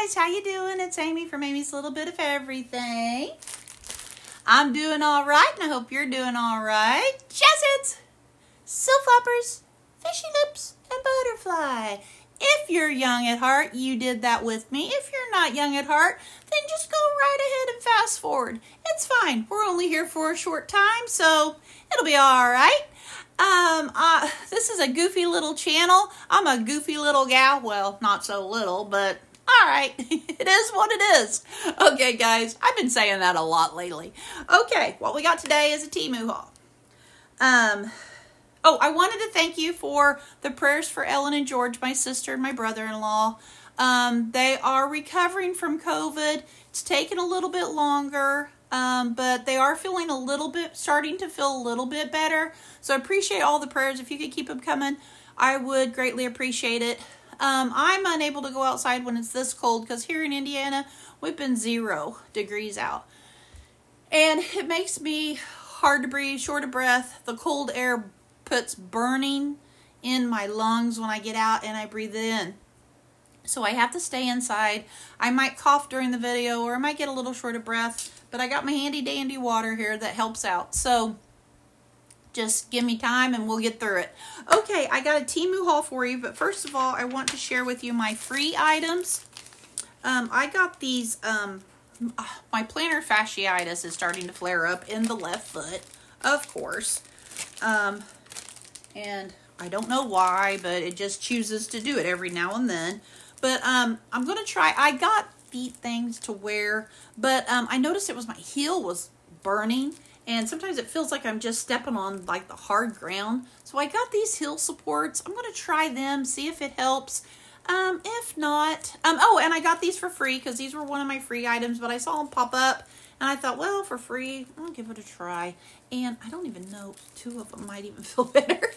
guys, how you doing? It's Amy from Amy's Little Bit of Everything. I'm doing all right, and I hope you're doing all right. Silk flappers, fishy lips, and butterfly. If you're young at heart, you did that with me. If you're not young at heart, then just go right ahead and fast forward. It's fine. We're only here for a short time, so it'll be all right. Um, uh, this is a goofy little channel. I'm a goofy little gal. Well, not so little, but all right. it is what it is. Okay, guys. I've been saying that a lot lately. Okay, what we got today is a Temu haul. Um, oh, I wanted to thank you for the prayers for Ellen and George, my sister and my brother-in-law. Um, they are recovering from COVID. It's taken a little bit longer. Um, but they are feeling a little bit, starting to feel a little bit better. So I appreciate all the prayers. If you could keep them coming, I would greatly appreciate it. Um, I'm unable to go outside when it's this cold because here in Indiana, we've been zero degrees out. And it makes me hard to breathe, short of breath. The cold air puts burning in my lungs when I get out and I breathe it in. So I have to stay inside. I might cough during the video or I might get a little short of breath but I got my handy dandy water here that helps out. So just give me time and we'll get through it. Okay, I got a Temu haul for you, but first of all, I want to share with you my free items. Um, I got these, um, my plantar fasciitis is starting to flare up in the left foot, of course. Um, and I don't know why, but it just chooses to do it every now and then. But um, I'm going to try, I got feet things to wear. But um, I noticed it was my heel was burning. And sometimes it feels like I'm just stepping on like the hard ground. So I got these heel supports. I'm going to try them, see if it helps. Um, if not, um, oh, and I got these for free because these were one of my free items, but I saw them pop up and I thought, well, for free, I'll give it a try. And I don't even know, two of them might even feel better.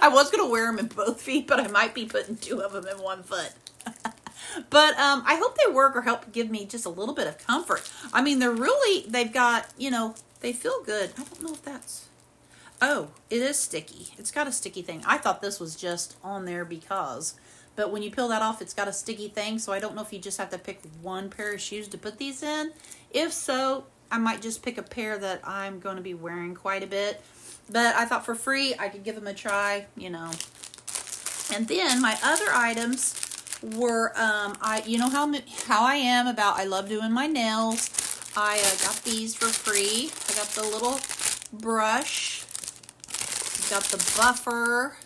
I was going to wear them in both feet, but I might be putting two of them in one foot. But um, I hope they work or help give me just a little bit of comfort. I mean, they're really, they've got, you know, they feel good. I don't know if that's, oh, it is sticky. It's got a sticky thing. I thought this was just on there because, but when you peel that off, it's got a sticky thing. So I don't know if you just have to pick one pair of shoes to put these in. If so, I might just pick a pair that I'm going to be wearing quite a bit. But I thought for free, I could give them a try, you know. And then my other items were, um, I, you know how, how I am about, I love doing my nails. I uh, got these for free. I got the little brush. Got the buffer.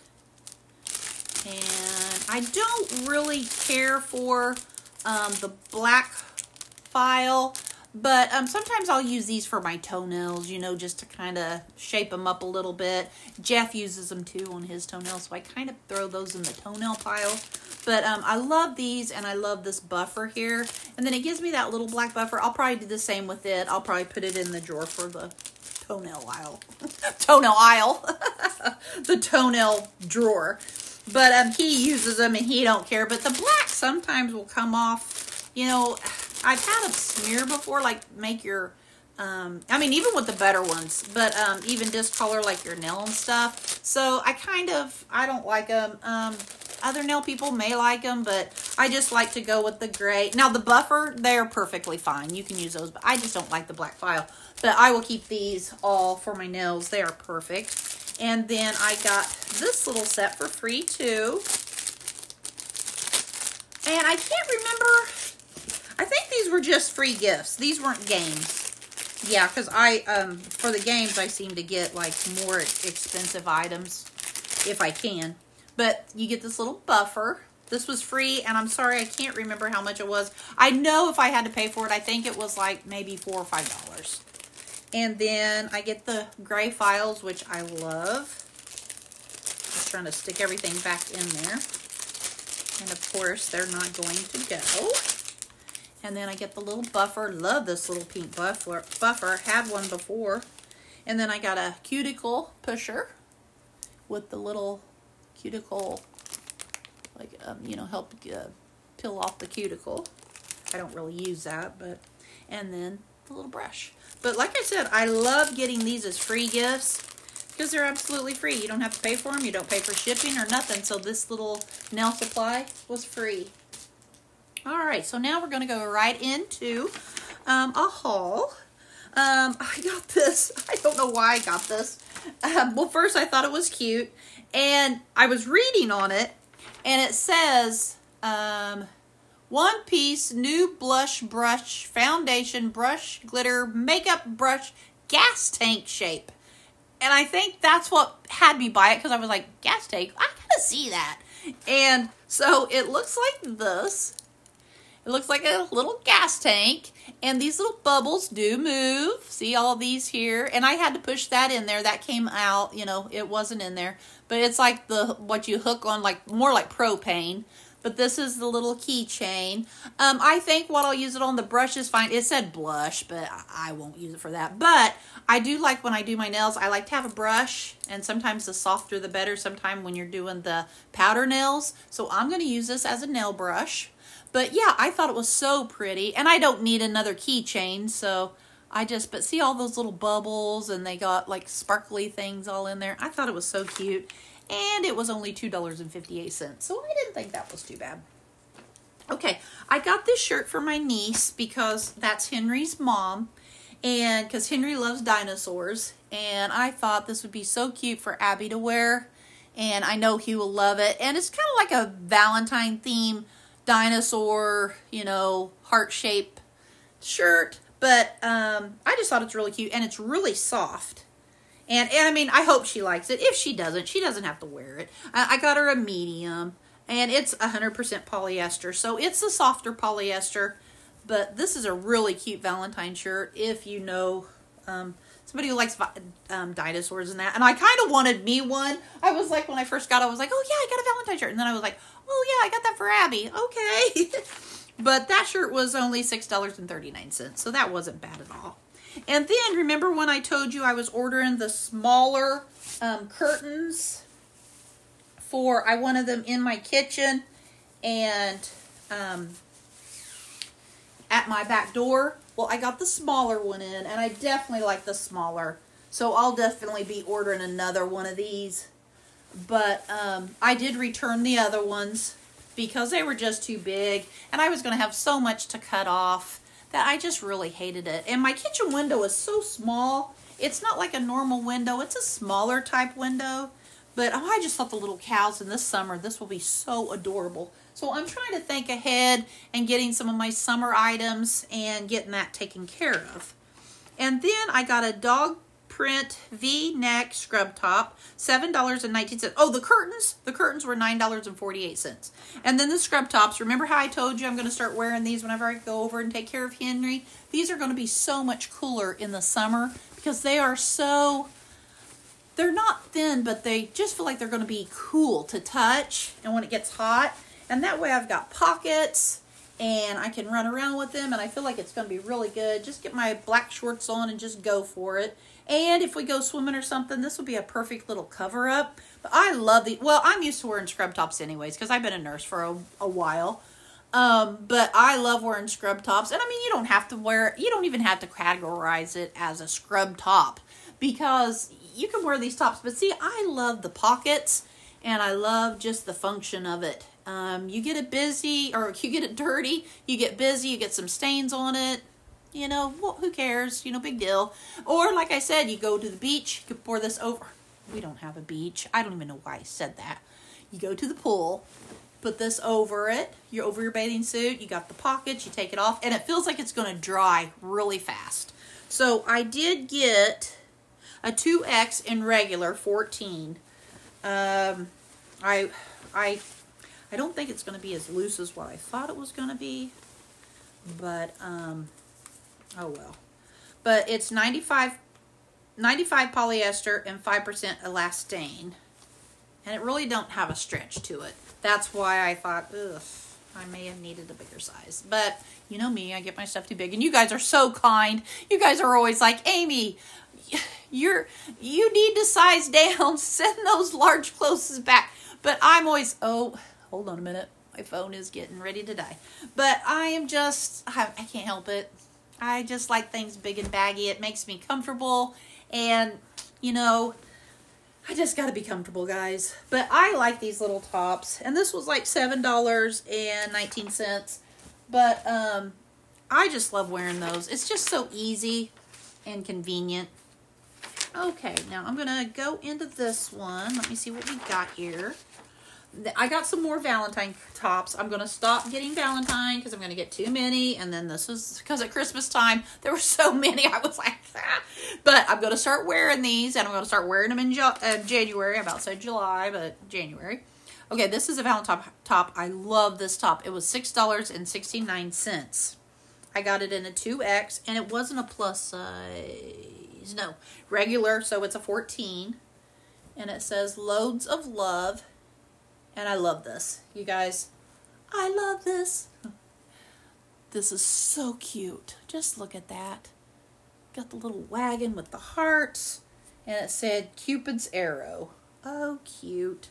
And I don't really care for um, the black file. But um, sometimes I'll use these for my toenails, you know, just to kind of shape them up a little bit. Jeff uses them too on his toenails, so I kind of throw those in the toenail pile. But um, I love these, and I love this buffer here. And then it gives me that little black buffer. I'll probably do the same with it. I'll probably put it in the drawer for the toenail aisle. toenail aisle. the toenail drawer. But um, he uses them, and he don't care. But the black sometimes will come off, you know I've had them smear before, like make your, um, I mean, even with the better ones, but um, even discolor like your nail and stuff. So I kind of, I don't like them. Um, other nail people may like them, but I just like to go with the gray. Now the buffer, they're perfectly fine. You can use those, but I just don't like the black file. But I will keep these all for my nails. They are perfect. And then I got this little set for free too. And I can't remember these were just free gifts. These weren't games. Yeah, because I, um, for the games, I seem to get, like, more expensive items if I can. But you get this little buffer. This was free, and I'm sorry, I can't remember how much it was. I know if I had to pay for it, I think it was, like, maybe 4 or $5. And then I get the gray files, which I love. Just trying to stick everything back in there. And, of course, they're not going to go. And then I get the little buffer. Love this little pink buffer. buffer. Had one before. And then I got a cuticle pusher with the little cuticle, like, um, you know, help uh, peel off the cuticle. I don't really use that, but, and then the little brush. But like I said, I love getting these as free gifts because they're absolutely free. You don't have to pay for them. You don't pay for shipping or nothing. So this little nail supply was free. All right, so now we're going to go right into um, a haul. Um, I got this. I don't know why I got this. Um, well, first I thought it was cute, and I was reading on it, and it says um, one piece new blush brush foundation brush glitter makeup brush gas tank shape. And I think that's what had me buy it because I was like, gas tank? I gotta see that. And so it looks like this. It looks like a little gas tank. And these little bubbles do move. See all these here? And I had to push that in there. That came out, you know, it wasn't in there. But it's like the what you hook on, like more like propane but this is the little keychain. Um, I think what I'll use it on the brush is fine. It said blush, but I won't use it for that. But I do like when I do my nails, I like to have a brush, and sometimes the softer the better, Sometimes when you're doing the powder nails. So I'm going to use this as a nail brush. But yeah, I thought it was so pretty, and I don't need another keychain, so I just, but see all those little bubbles, and they got like sparkly things all in there. I thought it was so cute and it was only $2.58. So I didn't think that was too bad. Okay, I got this shirt for my niece because that's Henry's mom and because Henry loves dinosaurs and I thought this would be so cute for Abby to wear and I know he will love it and it's kind of like a Valentine theme dinosaur, you know, heart shape shirt but um, I just thought it's really cute and it's really soft and, and I mean, I hope she likes it. If she doesn't, she doesn't have to wear it. I, I got her a medium, and it's 100% polyester. So it's a softer polyester, but this is a really cute Valentine shirt if you know um, somebody who likes um, dinosaurs and that. And I kind of wanted me one. I was like, when I first got it, I was like, oh yeah, I got a Valentine shirt. And then I was like, oh yeah, I got that for Abby. Okay. but that shirt was only $6.39, so that wasn't bad at all. And then remember when I told you I was ordering the smaller um, curtains for, I wanted them in my kitchen and um, at my back door. Well, I got the smaller one in and I definitely like the smaller. So I'll definitely be ordering another one of these. But um, I did return the other ones because they were just too big and I was going to have so much to cut off that I just really hated it. And my kitchen window is so small. It's not like a normal window. It's a smaller type window. But oh, I just thought the little cows in this summer, this will be so adorable. So I'm trying to think ahead and getting some of my summer items and getting that taken care of. And then I got a dog print V-neck scrub top, $7.19. Oh, the curtains, the curtains were $9.48. And then the scrub tops, remember how I told you I'm going to start wearing these whenever I go over and take care of Henry? These are going to be so much cooler in the summer because they are so, they're not thin, but they just feel like they're going to be cool to touch and when it gets hot. And that way I've got pockets and I can run around with them and I feel like it's going to be really good. Just get my black shorts on and just go for it. And if we go swimming or something, this would be a perfect little cover up. But I love the, well, I'm used to wearing scrub tops anyways because I've been a nurse for a, a while. Um, but I love wearing scrub tops. And I mean, you don't have to wear, you don't even have to categorize it as a scrub top because you can wear these tops. But see, I love the pockets and I love just the function of it. Um, you get it busy or you get it dirty, you get busy, you get some stains on it you know, who cares? You know, big deal. Or like I said, you go to the beach, you can pour this over. We don't have a beach. I don't even know why I said that. You go to the pool, put this over it. You're over your bathing suit. You got the pockets. You take it off, and it feels like it's going to dry really fast. So I did get a 2X in regular 14. Um, I, I, I don't think it's going to be as loose as what I thought it was going to be, but um, Oh well. But it's 95, 95 polyester and 5% elastane. And it really don't have a stretch to it. That's why I thought, ugh, I may have needed a bigger size. But you know me, I get my stuff too big. And you guys are so kind. You guys are always like, Amy, you're you need to size down. Send those large clothes back. But I'm always, oh, hold on a minute. My phone is getting ready to die. But I am just, I, I can't help it. I just like things big and baggy. It makes me comfortable. And, you know, I just got to be comfortable, guys. But I like these little tops. And this was like $7.19. But um, I just love wearing those. It's just so easy and convenient. Okay, now I'm going to go into this one. Let me see what we got here. I got some more Valentine tops. I'm going to stop getting Valentine because I'm going to get too many. And then this was because at Christmas time, there were so many. I was like, ah. But I'm going to start wearing these and I'm going to start wearing them in uh, January. I about said July, but January. Okay, this is a Valentine top. I love this top. It was $6.69. I got it in a 2X and it wasn't a plus size. No, regular, so it's a 14. And it says loads of love and I love this. You guys, I love this. This is so cute. Just look at that. Got the little wagon with the hearts. And it said Cupid's arrow. Oh, cute.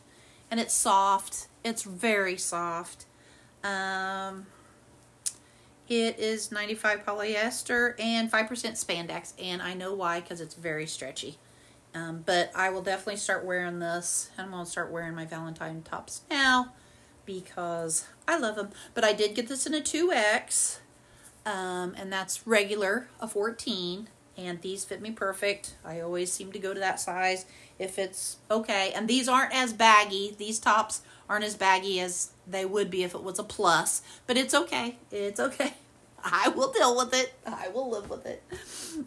And it's soft. It's very soft. Um, it is 95 polyester and 5% spandex. And I know why, because it's very stretchy. Um, but I will definitely start wearing this. I'm going to start wearing my Valentine tops now because I love them. But I did get this in a 2X. Um, and that's regular, a 14. And these fit me perfect. I always seem to go to that size if it's okay. And these aren't as baggy. These tops aren't as baggy as they would be if it was a plus. But it's okay. It's okay. I will deal with it. I will live with it.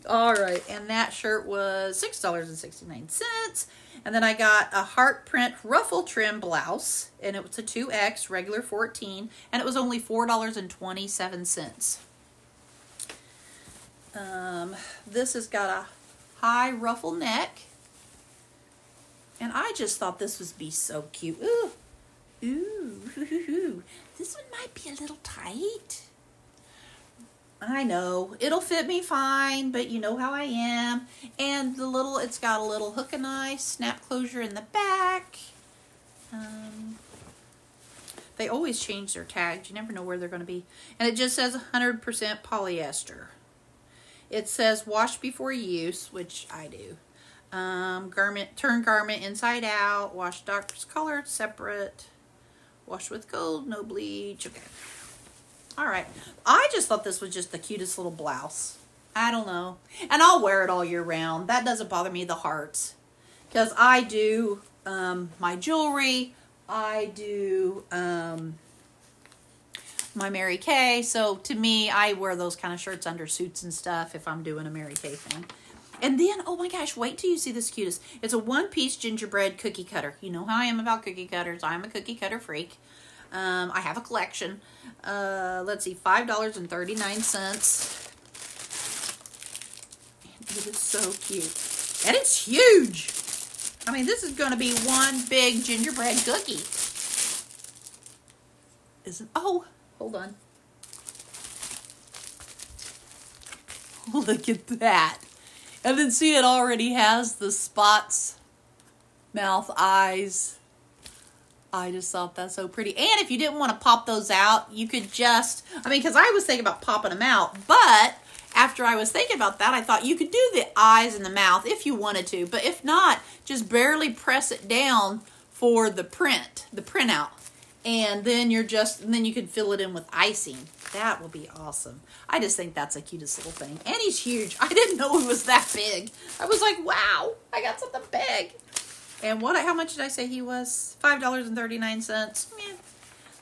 All right. And that shirt was $6.69. And then I got a heart print ruffle trim blouse. And it was a 2X, regular 14 And it was only $4.27. Um, this has got a high ruffle neck. And I just thought this would be so cute. Ooh. Ooh. This one might be a little tight. I know. It'll fit me fine, but you know how I am. And the little, it's got a little hook and eye snap closure in the back. Um, they always change their tags. You never know where they're going to be. And it just says 100% polyester. It says wash before use, which I do. Um, garment, turn garment inside out. Wash doctor's color separate. Wash with gold, no bleach. Okay. All right. I just thought this was just the cutest little blouse. I don't know. And I'll wear it all year round. That doesn't bother me, the hearts. Because I do um, my jewelry. I do um, my Mary Kay. So to me, I wear those kind of shirts under suits and stuff if I'm doing a Mary Kay thing. And then, oh my gosh, wait till you see this cutest. It's a one-piece gingerbread cookie cutter. You know how I am about cookie cutters. I'm a cookie cutter freak. Um, I have a collection. Uh, let's see, $5.39. It is so cute. And it's huge. I mean, this is going to be one big gingerbread cookie. Isn't, oh, hold on. Look at that. And then see, it already has the spots, mouth, eyes, I just thought that's so pretty. And if you didn't want to pop those out, you could just, I mean, because I was thinking about popping them out, but after I was thinking about that, I thought you could do the eyes and the mouth if you wanted to, but if not, just barely press it down for the print, the printout. And then you're just, and then you can fill it in with icing. That will be awesome. I just think that's the cutest little thing. And he's huge. I didn't know he was that big. I was like, wow, I got something big. And what? How much did I say he was? Five dollars and thirty nine cents.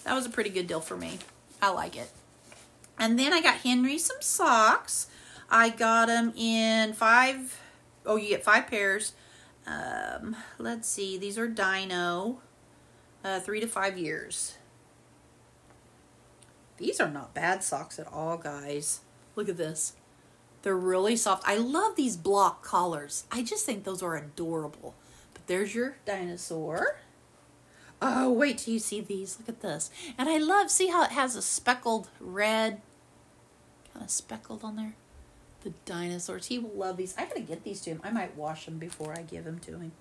That was a pretty good deal for me. I like it. And then I got Henry some socks. I got them in five. Oh, you get five pairs. Um, let's see. These are Dino. Uh, three to five years. These are not bad socks at all, guys. Look at this. They're really soft. I love these block collars. I just think those are adorable. There's your dinosaur. Oh, wait till you see these. Look at this. And I love, see how it has a speckled red, kind of speckled on there? The dinosaurs. He will love these. I gotta get these to him. I might wash them before I give them to him.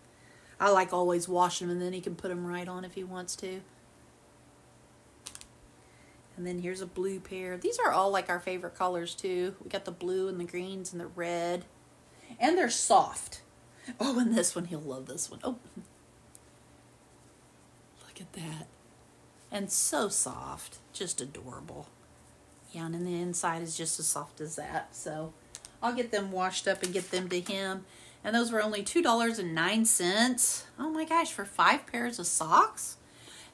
I like always wash them and then he can put them right on if he wants to. And then here's a blue pair. These are all like our favorite colors too. We got the blue and the greens and the red. And they're soft. Oh, and this one, he'll love this one. Oh, look at that. And so soft, just adorable. Yeah, and the inside is just as soft as that. So I'll get them washed up and get them to him. And those were only $2.09. Oh my gosh, for five pairs of socks?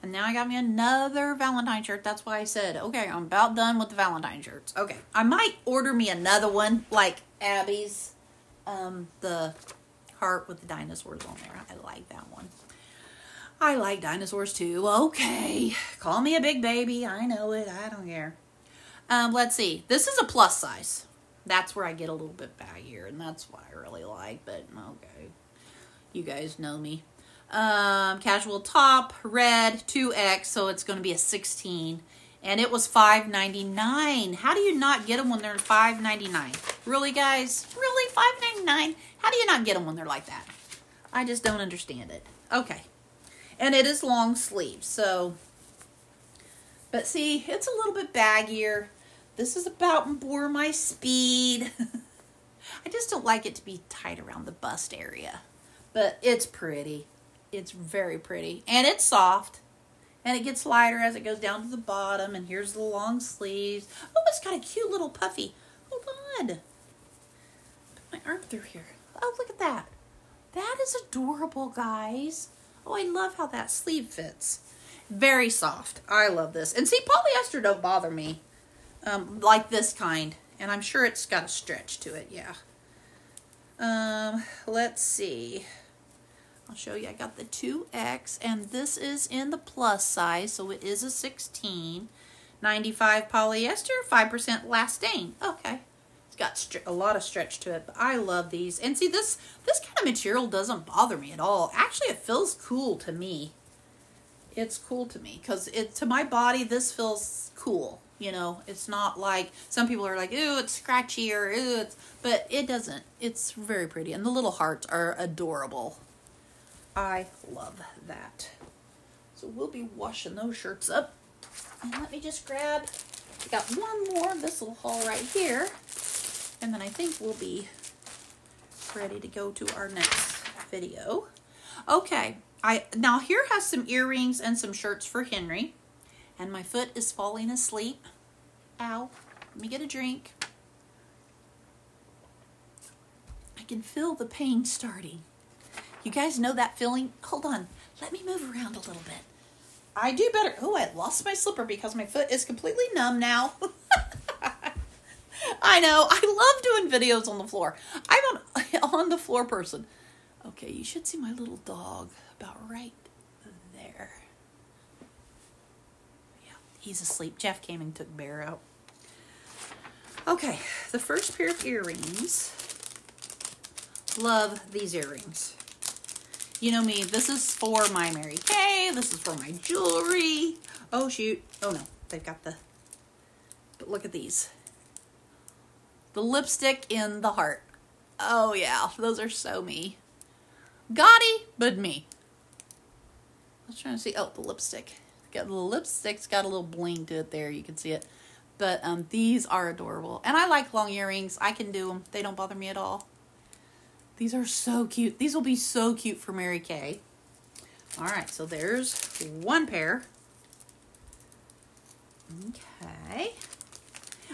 And now I got me another Valentine shirt. That's why I said, okay, I'm about done with the Valentine shirts. Okay, I might order me another one like Abby's, um, the with the dinosaurs on there. I like that one. I like dinosaurs too. Okay, call me a big baby. I know it. I don't care. Um, let's see. This is a plus size. That's where I get a little bit baggier, and that's what I really like. But okay, you guys know me. Um, casual top, red, 2X, so it's going to be a 16. And it was $5.99. How do you not get them when they're $5.99? Really, guys? Really? $5.99? How do you not get them when they're like that? I just don't understand it. Okay. And it is long sleeves, so... But see, it's a little bit baggier. This is about more my speed. I just don't like it to be tight around the bust area. But it's pretty. It's very pretty. And it's soft. And it gets lighter as it goes down to the bottom. And here's the long sleeves. Oh, it's got a cute little puffy. Hold on. Put my arm through here. Oh, look at that. That is adorable, guys. Oh, I love how that sleeve fits. Very soft. I love this. And see, polyester don't bother me. Um, like this kind. And I'm sure it's got a stretch to it, yeah. Um, let's see. I'll show you. I got the 2X, and this is in the plus size, so it is a 16. 95 polyester, 5% elastane. Okay. It's got a lot of stretch to it, but I love these. And see, this, this kind of material doesn't bother me at all. Actually, it feels cool to me. It's cool to me, because it to my body, this feels cool. You know, it's not like some people are like, ooh, it's scratchy or ooh, it's, but it doesn't. It's very pretty. And the little hearts are adorable. I love that. So we'll be washing those shirts up. And let me just grab, I got one more of this little haul right here. And then I think we'll be ready to go to our next video. Okay, I now here has some earrings and some shirts for Henry. And my foot is falling asleep. Ow. Let me get a drink. I can feel the pain starting. You guys know that feeling? Hold on. Let me move around a little bit. I do better. Oh, I lost my slipper because my foot is completely numb now. I know. I love doing videos on the floor. I'm an on the floor person. Okay, you should see my little dog about right there. Yeah, he's asleep. Jeff came and took Bear out. Okay, the first pair of earrings. Love these earrings. You know me, this is for my Mary Kay. This is for my jewelry. Oh, shoot. Oh, no. They've got the... But look at these. The lipstick in the heart. Oh, yeah. Those are so me. Gaudy, but me. Was trying to see. Oh, the lipstick. Got the lipstick's got a little bling to it there. You can see it. But um, these are adorable. And I like long earrings. I can do them. They don't bother me at all. These are so cute. These will be so cute for Mary Kay. All right, so there's one pair. Okay.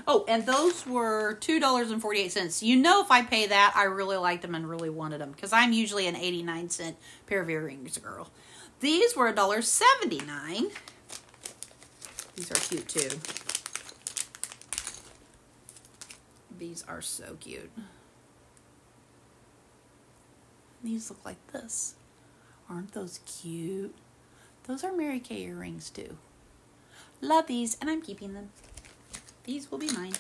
Oh, and those were $2.48. You know if I pay that, I really liked them and really wanted them because I'm usually an 89 cent pair of earrings girl. These were $1.79. These are cute too. These are so cute. These look like this. Aren't those cute? Those are Mary Kay earrings too. Love these, and I'm keeping them. These will be mine.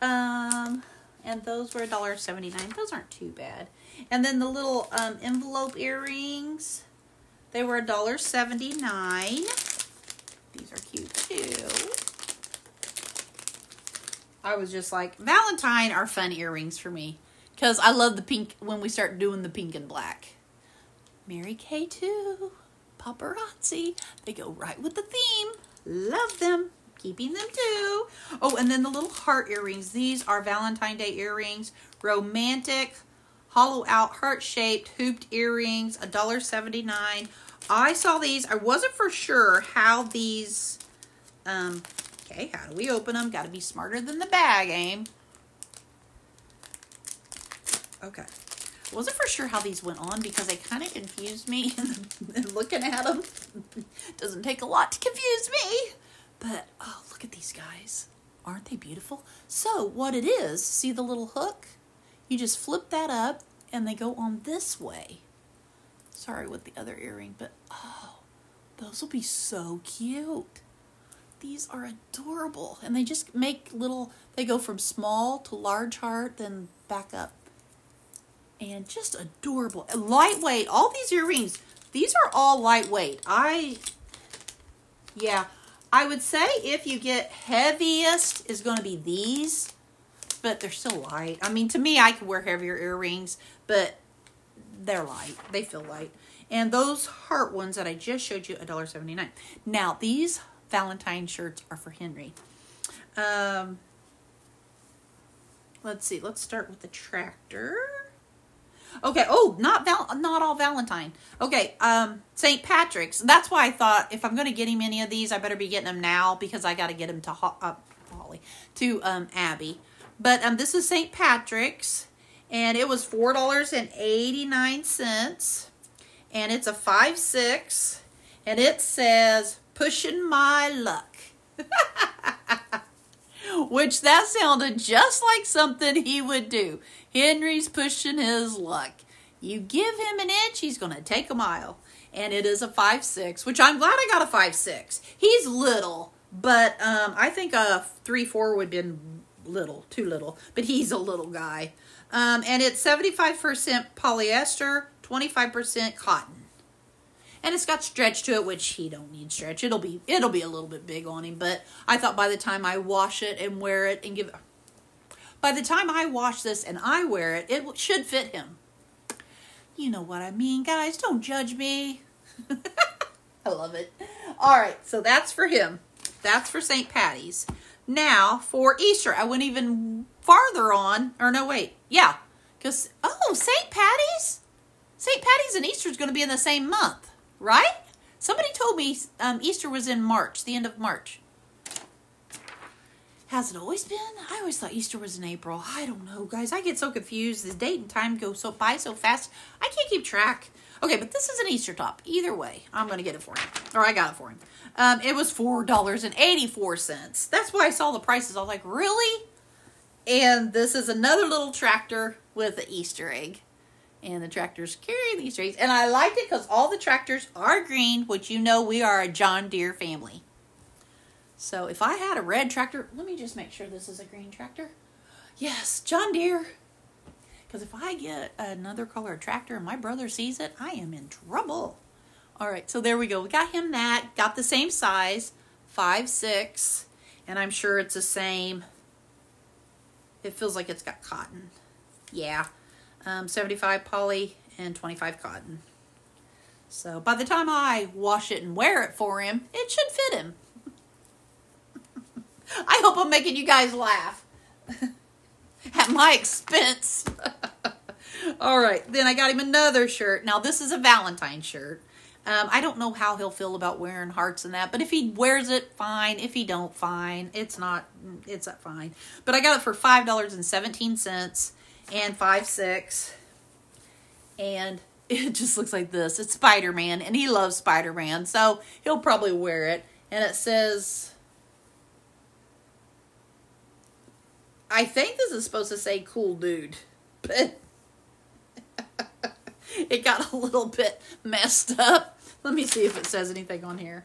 Um, and those were $1.79. Those aren't too bad. And then the little um, envelope earrings, they were $1.79. These are cute too. I was just like, Valentine are fun earrings for me. Because I love the pink when we start doing the pink and black. Mary Kay too. Paparazzi. They go right with the theme. Love them. Keeping them too. Oh, and then the little heart earrings. These are Valentine Day earrings. Romantic, hollow out, heart-shaped, hooped earrings. $1.79. I saw these. I wasn't for sure how these um, Okay, how do we open them? Got to be smarter than the bag aim. Okay. Wasn't for sure how these went on because they kind of confused me. and looking at them doesn't take a lot to confuse me. But, oh, look at these guys. Aren't they beautiful? So, what it is, see the little hook? You just flip that up and they go on this way. Sorry with the other earring, but oh, those will be so cute. These are adorable. And they just make little, they go from small to large heart, then back up. And just adorable. Lightweight. All these earrings, these are all lightweight. I, yeah, I would say if you get heaviest is going to be these, but they're still light. I mean, to me, I could wear heavier earrings, but they're light. They feel light. And those heart ones that I just showed you, $1.79. Now, these Valentine shirts are for Henry. Um, let's see. Let's start with the tractor. Okay. Oh, not val not all Valentine. Okay. Um, St. Patrick's. That's why I thought if I'm going to get him any of these, I better be getting them now because I got to get them to Ho uh, Holly to um Abby. But um, this is St. Patrick's, and it was four dollars and eighty nine cents, and it's a five six, and it says pushing my luck. Which that sounded just like something he would do. Henry's pushing his luck. You give him an inch, he's going to take a mile. And it is a five six, which I'm glad I got a five six. He's little, but um, I think a 3-4 would have been little, too little. But he's a little guy. Um, and it's 75% polyester, 25% cotton and it's got stretch to it which he don't need stretch. It'll be it'll be a little bit big on him but i thought by the time i wash it and wear it and give by the time i wash this and i wear it it should fit him. You know what i mean guys. Don't judge me. I love it. All right so that's for him. That's for st patty's. Now for easter i went even farther on or no wait yeah because oh st patty's? St patty's and easter is going to be in the same month right? Somebody told me um, Easter was in March, the end of March. Has it always been? I always thought Easter was in April. I don't know, guys. I get so confused. The date and time go so by so fast. I can't keep track. Okay, but this is an Easter top. Either way, I'm going to get it for him. Or I got it for him. Um, it was $4.84. That's why I saw the prices. I was like, really? And this is another little tractor with an Easter egg and the tractors carry these trees. And I liked it because all the tractors are green, which you know we are a John Deere family. So if I had a red tractor, let me just make sure this is a green tractor. Yes, John Deere. Because if I get another color tractor and my brother sees it, I am in trouble. All right, so there we go. We got him that. Got the same size, five six, and I'm sure it's the same. It feels like it's got cotton. Yeah, um, 75 poly and 25 cotton. So by the time I wash it and wear it for him, it should fit him. I hope I'm making you guys laugh at my expense. All right, then I got him another shirt. Now this is a Valentine shirt. Um, I don't know how he'll feel about wearing hearts and that, but if he wears it, fine. If he don't, fine. It's not, it's fine. But I got it for five dollars and five six, and it just looks like this. It's Spider Man, and he loves Spider Man, so he'll probably wear it. And it says, I think this is supposed to say "cool dude," but it got a little bit messed up. Let me see if it says anything on here.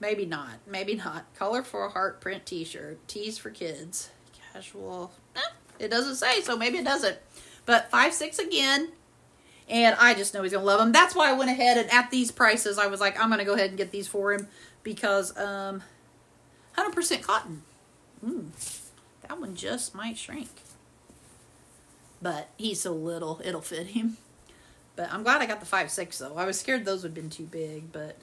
Maybe not. Maybe not. Color for a heart print t-shirt. Tees for kids. Casual. Eh, it doesn't say, so maybe it doesn't. But five six again. And I just know he's to love them. That's why I went ahead and at these prices, I was like, I'm going to go ahead and get these for him. Because um, 100% cotton. Mm, that one just might shrink. But he's so little, it'll fit him. But I'm glad I got the five six though. I was scared those would have been too big. But,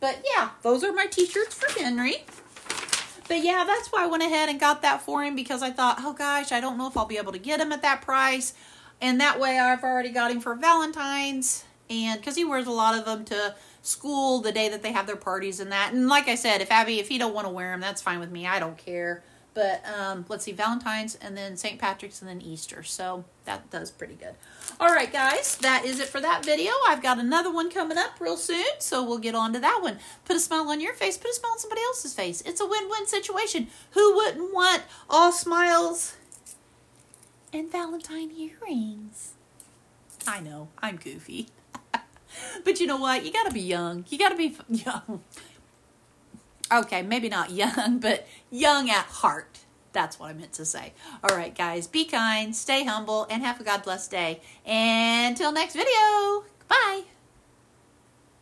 but yeah, those are my t-shirts for Henry. But yeah, that's why I went ahead and got that for him because I thought, oh gosh, I don't know if I'll be able to get him at that price. And that way I've already got him for Valentine's. And because he wears a lot of them to school the day that they have their parties and that. And like I said, if Abby, if you don't want to wear them, that's fine with me. I don't care. But um, let's see, Valentine's and then St. Patrick's and then Easter. So that does pretty good. All right, guys, that is it for that video. I've got another one coming up real soon, so we'll get on to that one. Put a smile on your face, put a smile on somebody else's face. It's a win-win situation. Who wouldn't want all smiles and Valentine earrings? I know, I'm goofy. but you know what? You got to be young. You got to be young Okay, maybe not young, but young at heart. That's what I meant to say. All right, guys, be kind, stay humble, and have a God bless day. And until next video, bye.